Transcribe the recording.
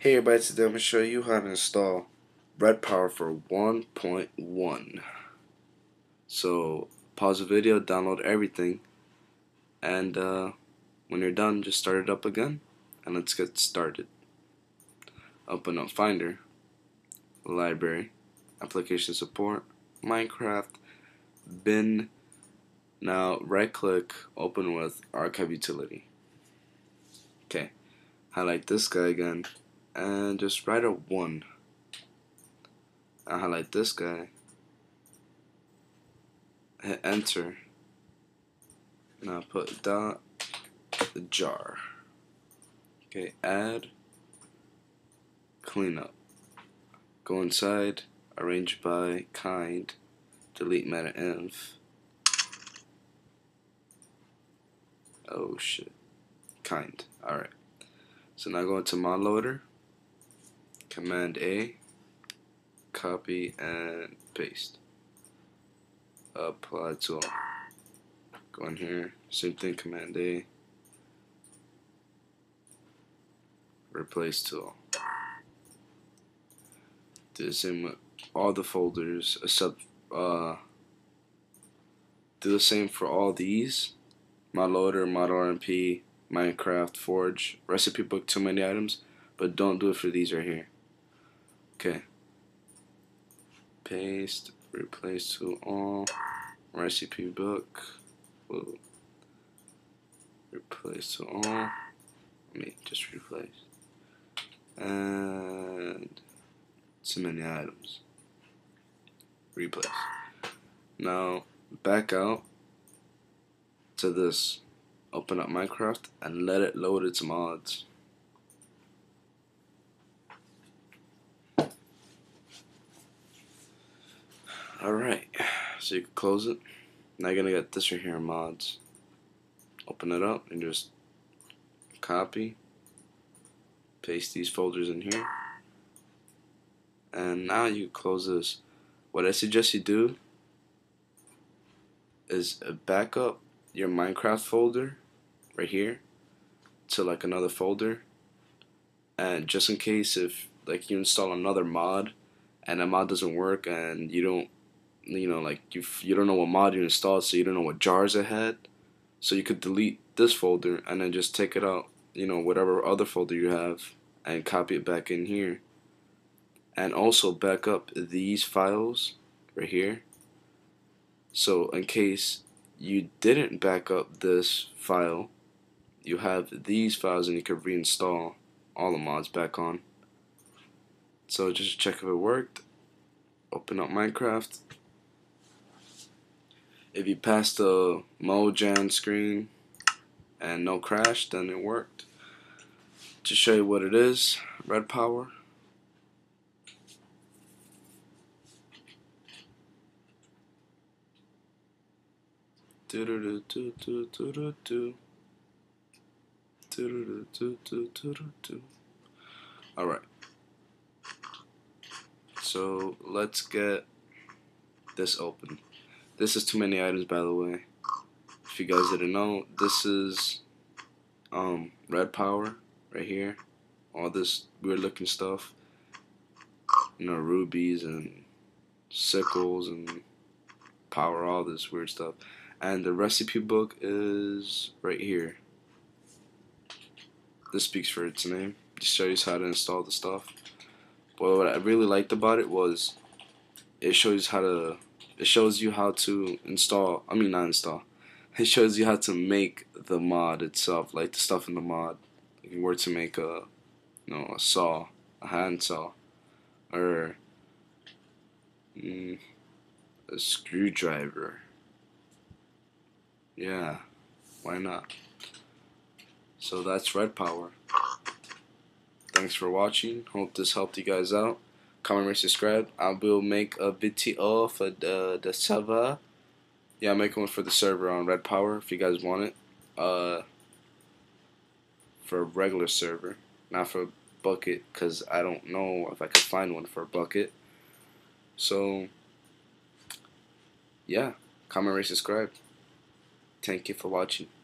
Hey everybody, today I'm going to show you how to install Red Power for 1.1. So pause the video, download everything, and uh, when you're done just start it up again and let's get started. Open up Finder, Library, Application Support, Minecraft, Bin. Now right click, open with Archive Utility. Okay, highlight this guy again and just write a 1. I highlight this guy, hit enter, and I'll put dot jar. Okay, add, cleanup. Go inside, arrange by kind, delete meta inf. Oh shit. Kind. Alright. So now go into mod loader Command A, copy and paste. Apply to. Go in here, same thing, Command A, replace tool. Do the same with all the folders except uh do the same for all these. Mod loader, mod RMP, Minecraft, Forge, recipe book, too many items, but don't do it for these right here. Okay. Paste, replace to all, recipe book, Whoa. replace to all, let me just replace, and too many items, replace. Now, back out to this, open up Minecraft, and let it load its mods. Alright, so you can close it. Now you're gonna get this right here in mods. Open it up and just copy, paste these folders in here. And now you close this. What I suggest you do is back up your Minecraft folder right here to like another folder and just in case if like you install another mod and that mod doesn't work and you don't you know, like you you don't know what mod you installed, so you don't know what jars it had. So you could delete this folder and then just take it out, you know, whatever other folder you have, and copy it back in here. And also back up these files right here. So in case you didn't back up this file, you have these files and you can reinstall all the mods back on. So just check if it worked. Open up Minecraft if you pass the Mojang screen and no crash, then it worked. To show you what it is, red power. Do do do do do do. Do do do do do do. All right. So let's get this open. This is too many items, by the way. If you guys didn't know, this is um, red power right here. All this weird looking stuff. You know, rubies and sickles and power, all this weird stuff. And the recipe book is right here. This speaks for its name. Just shows you how to install the stuff. But what I really liked about it was it shows you how to it shows you how to install I mean not install. It shows you how to make the mod itself like the stuff in the mod. If you were to make a you know a saw a hand saw or mm, a screwdriver. Yeah why not? So that's red power. Thanks for watching. Hope this helped you guys out comment, rate, subscribe. I will make a video for the the server. Yeah, I'm making one for the server on Red Power if you guys want it. Uh, for a regular server, not for a Bukkit, because I don't know if I could find one for a Bukkit. So, yeah, comment, rate, subscribe. Thank you for watching.